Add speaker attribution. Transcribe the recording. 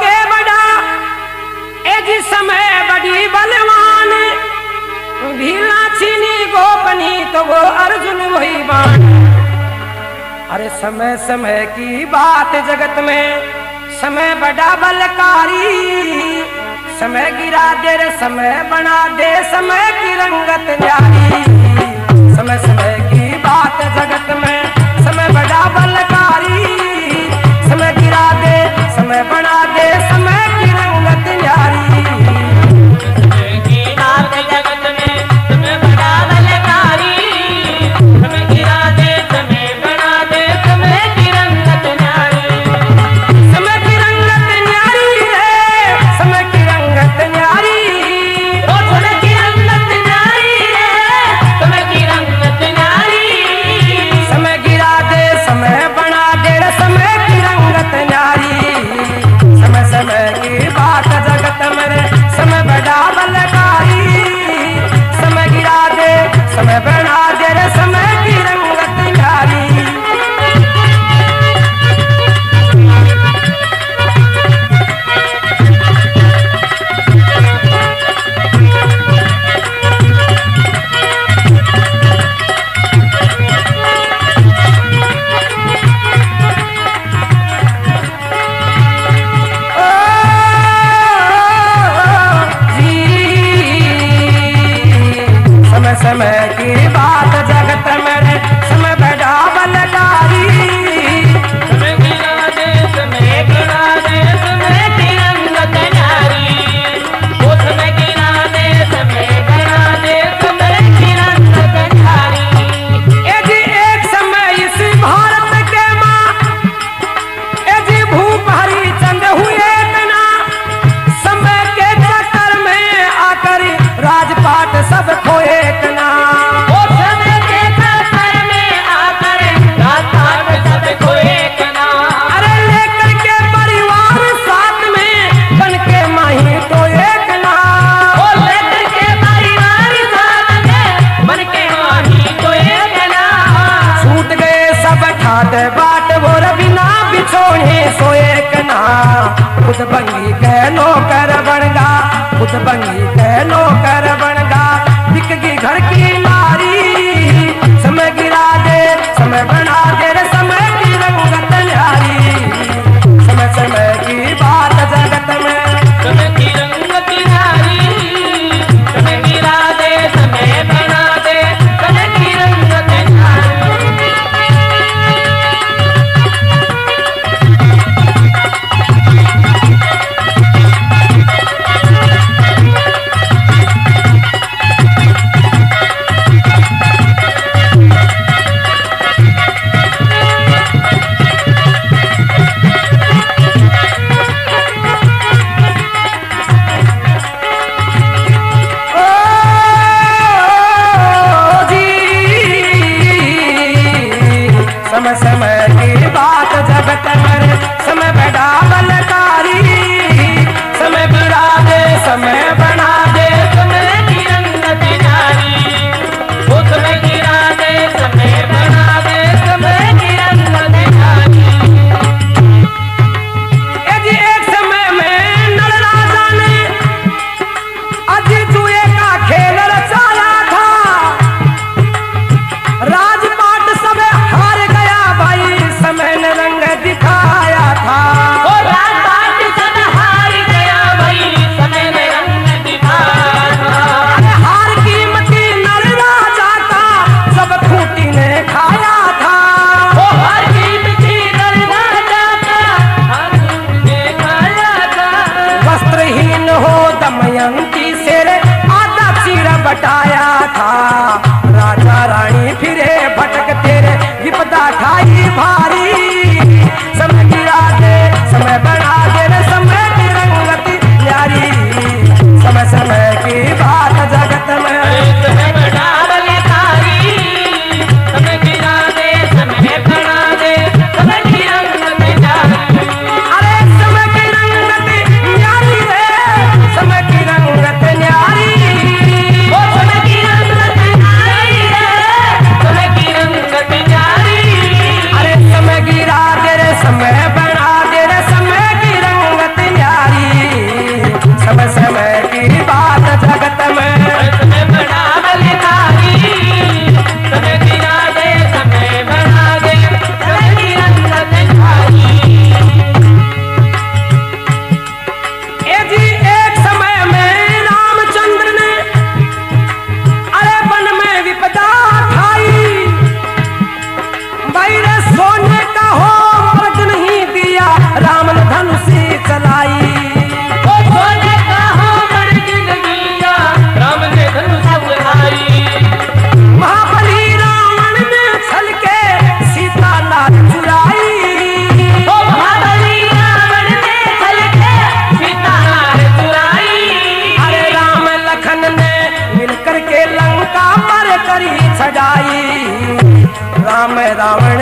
Speaker 1: के बड़ा। ए जिसम है बड़ी बलवान भीला चीनी गोपनी तो वो अर्जुन वही बान अरे समय समय की बात जगत में, समय बड़ा बलकारी। समय गिरा दे रे, समय बना दे, समय की रंगत जारी समय समय की बात जगत में, समय बड़ा बलकारी। गिरा दे समय बना दे समय की रंगत
Speaker 2: या बात है
Speaker 1: रावण